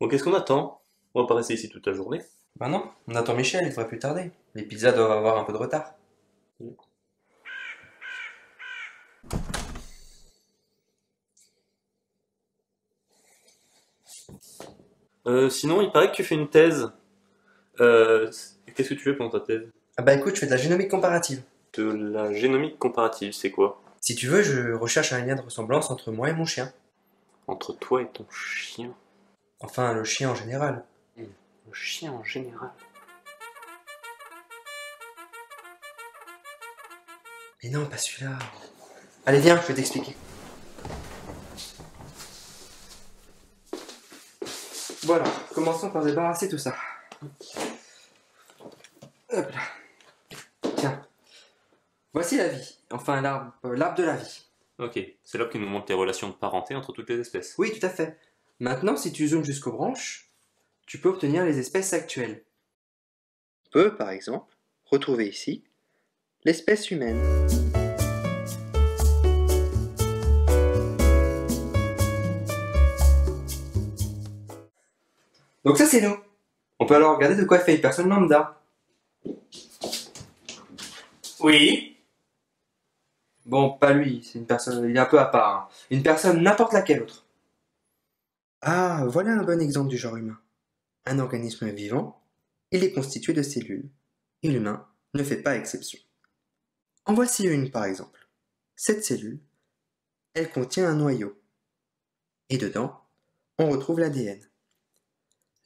Bon, qu'est-ce qu'on attend? On va pas rester ici toute la journée. Bah non, on attend Michel, il devrait plus tarder. Les pizzas doivent avoir un peu de retard. Euh, sinon, il paraît que tu fais une thèse. Euh, qu'est-ce que tu fais pendant ta thèse? Ah bah écoute, je fais de la génomique comparative. De la génomique comparative, c'est quoi? Si tu veux, je recherche un lien de ressemblance entre moi et mon chien. Entre toi et ton chien? Enfin, le chien en général. Le chien en général. Mais non, pas celui-là. Allez, viens, je vais t'expliquer. Voilà, commençons par débarrasser tout ça. Voici la vie. Enfin, l'arbre euh, l'arbre de la vie. Ok, c'est là que tu nous montres tes relations de parenté entre toutes les espèces. Oui, tout à fait. Maintenant, si tu zoomes jusqu'aux branches, tu peux obtenir les espèces actuelles. On peut, par exemple, retrouver ici l'espèce humaine. Donc ça, c'est nous. On peut alors regarder de quoi fait une personne lambda. Oui. Bon, pas lui, c'est une personne, il est un peu à part. hein. Une personne n'importe laquelle autre. Ah, voilà un bon exemple du genre humain. Un organisme vivant, il est constitué de cellules, et l'humain ne fait pas exception. En voici une par exemple. Cette cellule, elle contient un noyau. Et dedans, on retrouve l'ADN.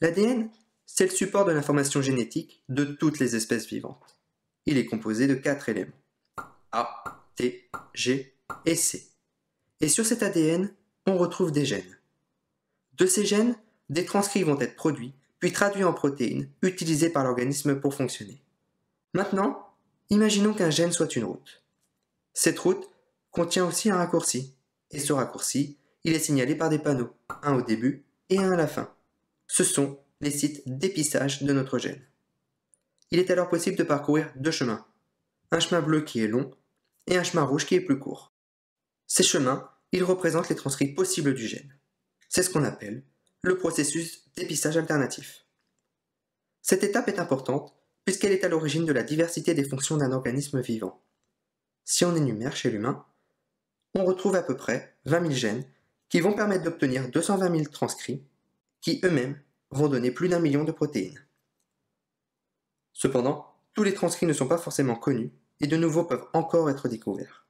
L'ADN, c'est le support de l'information génétique de toutes les espèces vivantes. Il est composé de quatre éléments. A, T, G et C. Et sur cet ADN, on retrouve des gènes. De ces gènes, des transcrits vont être produits, puis traduits en protéines, utilisées par l'organisme pour fonctionner. Maintenant, imaginons qu'un gène soit une route. Cette route contient aussi un raccourci, et ce raccourci, il est signalé par des panneaux, un au début et un à la fin. Ce sont les sites d'épissage de notre gène. Il est alors possible de parcourir deux chemins, un chemin bleu qui est long et un chemin rouge qui est plus court. Ces chemins, ils représentent les transcrits possibles du gène. C'est ce qu'on appelle le processus d'épissage alternatif. Cette étape est importante puisqu'elle est à l'origine de la diversité des fonctions d'un organisme vivant. Si on énumère chez l'humain, on retrouve à peu près 20 000 gènes qui vont permettre d'obtenir 220 000 transcrits qui eux-mêmes vont donner plus d'un million de protéines. Cependant, tous les transcrits ne sont pas forcément connus et de nouveaux peuvent encore être découverts.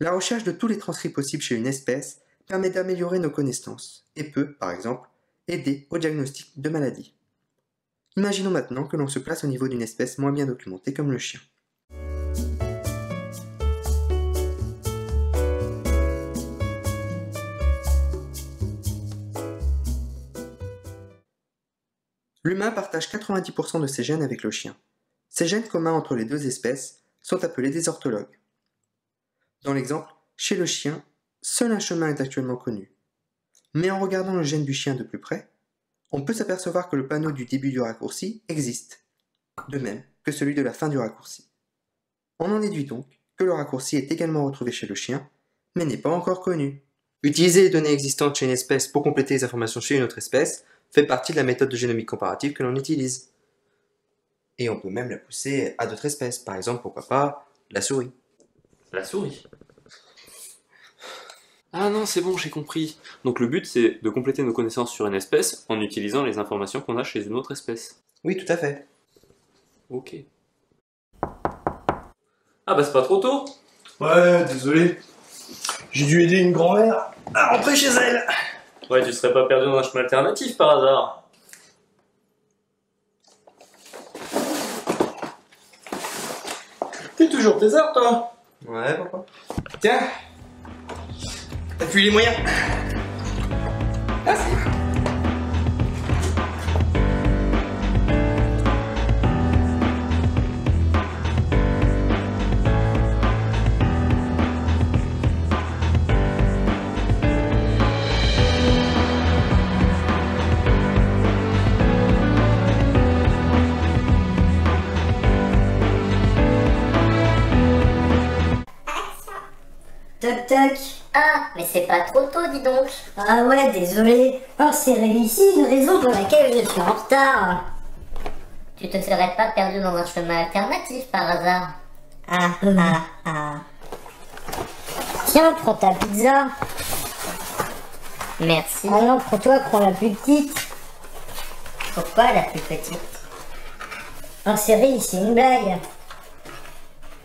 La recherche de tous les transcrits possibles chez une espèce permet d'améliorer nos connaissances et peut, par exemple, aider au diagnostic de maladies. Imaginons maintenant que l'on se place au niveau d'une espèce moins bien documentée comme le chien. L'humain partage 90% de ses gènes avec le chien. Ces gènes communs entre les deux espèces sont appelés des orthologues. Dans l'exemple, chez le chien, seul un chemin est actuellement connu. Mais en regardant le gène du chien de plus près, on peut s'apercevoir que le panneau du début du raccourci existe, de même que celui de la fin du raccourci. On en déduit donc que le raccourci est également retrouvé chez le chien, mais n'est pas encore connu. Utiliser les données existantes chez une espèce pour compléter les informations chez une autre espèce fait partie de la méthode de génomique comparative que l'on utilise. Et on peut même la pousser à d'autres espèces, par exemple, pourquoi pas, la souris. La souris. Ah non, c'est bon, j'ai compris. Donc le but, c'est de compléter nos connaissances sur une espèce en utilisant les informations qu'on a chez une autre espèce. Oui, tout à fait. Ok. Ah bah c'est pas trop tôt Ouais, désolé. J'ai dû aider une grand-mère à rentrer chez elle. Ouais, tu serais pas perdu dans un chemin alternatif par hasard T'es toujours tes heures, toi Ouais, pourquoi Tiens. Appuie les moyens. Merci. Tac tac. Ah, mais c'est pas trop tôt, dis donc. Ah ouais, désolé. C'est ici une raison pour laquelle je suis en retard. Tu te serais pas perdu dans un chemin alternatif par hasard Ah, ah, ah. Tiens, prends ta pizza. Merci. Ah non, pour toi, prends la plus petite. Pourquoi la plus petite? Cyril, c'est une blague.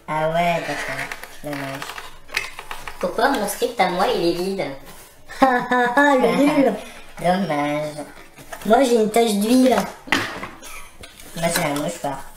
Ah ouais, d'accord. Dommage. Pourquoi mon script à moi il est vide Ah ah ah, le nul. Dommage. Moi, j'ai une tache d'huile. Moi j'ai un mouchoir.